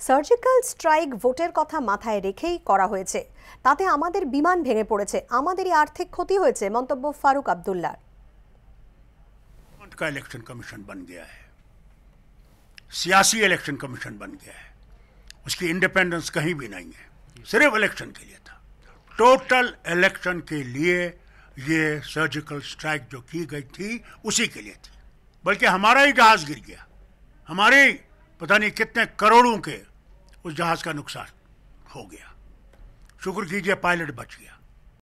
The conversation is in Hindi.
সার্জিক্যাল স্ট্রাইক ভোটের কথা মাথায় রেখেই করা হয়েছে তাতে আমাদের বিমান ভেঙে পড়েছে আমাদেরই আর্থিক ক্ষতি হয়েছে মন্তব্য ফারুক আবদুল্লার का इलेक्शन कमीशन बन गया है सियासी इलेक्शन कमीशन बन गया है उसकी इंडिपेंडेंस कहीं भी नहीं है सिर्फ इलेक्शन के लिए था टोटल इलेक्शन के लिए ये सर्जिकल स्ट्राइक जो की गई थी उसी के लिए थी बल्कि हमारा ही जहाज गिर गया हमारे ही पता नहीं कितने करोड़ों के उस जहाज़ का नुकसान हो गया। शुक्र कीजिए पायलट बच गया।